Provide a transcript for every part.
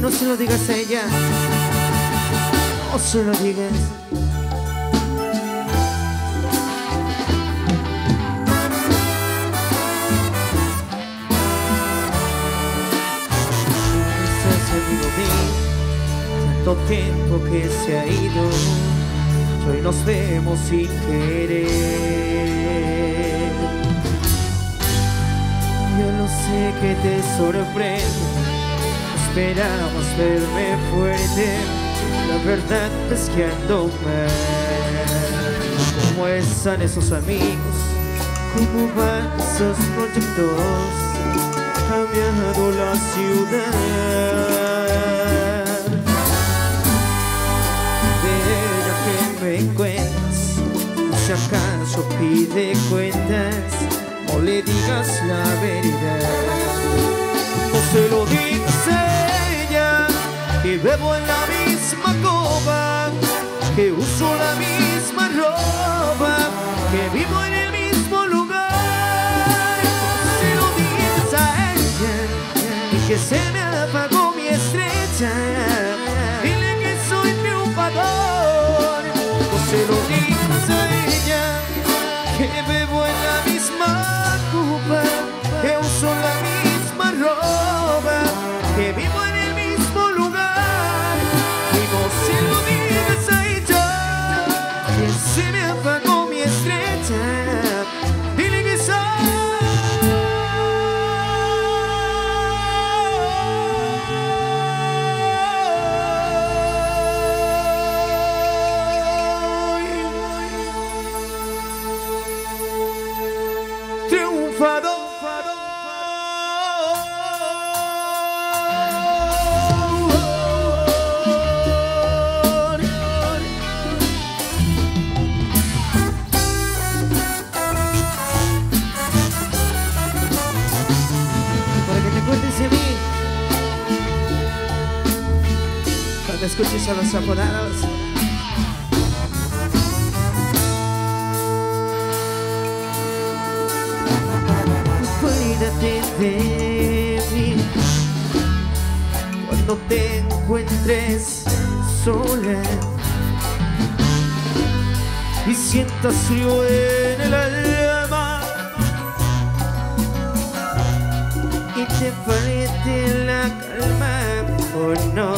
No se lo digas a ella. No se lo digas. Tanto tiempo que se ha ido, hoy nos vemos sin querer. Yo no sé que te sorprende, esperamos verme fuerte, la verdad es que ando mal. ¿Cómo están esos amigos? ¿Cómo van esos proyectos? Ha cambiado la ciudad. Ella que me cuentas, si acaso pide cuentas, no le digas la verdad. Se lo a ella, que bebo en la misma copa, que uso la misma ropa, que vivo en el mismo lugar. Se lo digas a ella, y que se me apagó mi estrella. Dile que soy triunfador, no se lo a ella, que bebo en la misma copa, que uso la misma ropa, Cuídate de mí. Cuando te encuentres sola. Y sientas frío en el alma. Y te falte la calma. O no.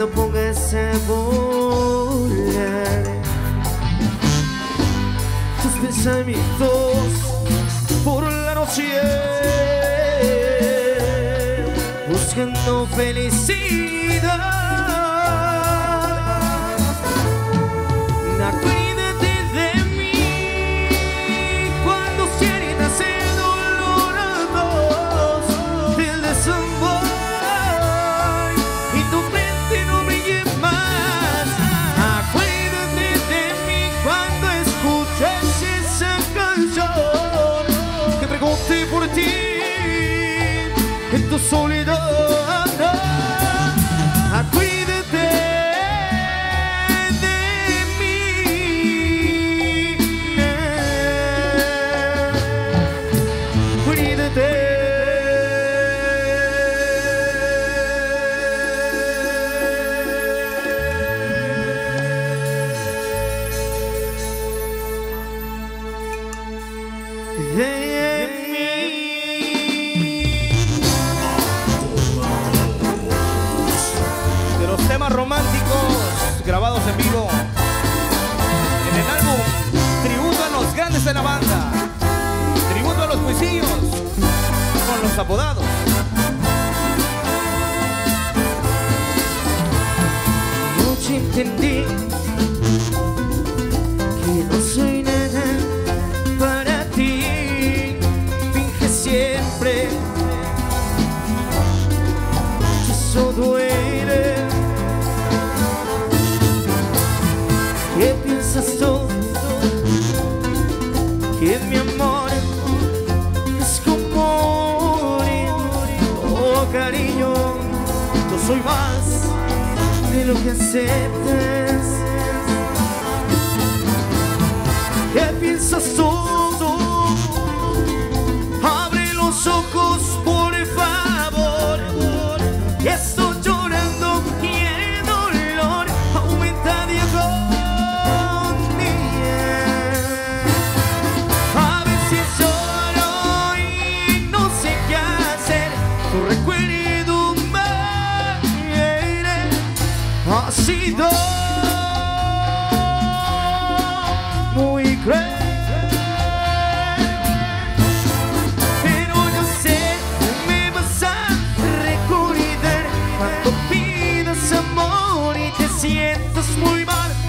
Cuando pongas a volar tus pensamientos por la noche buscando felicidad. Acuérdate románticos grabados en vivo en el álbum Tributo a los grandes de la banda, tributo a los juicillos con los apodados. Entendí soy más de lo que aceptas. ¿Qué piensas tú olvidó. Muy cruel. Pero yo sé que me vas a recordar cuando pidas amor y te sientas muy mal.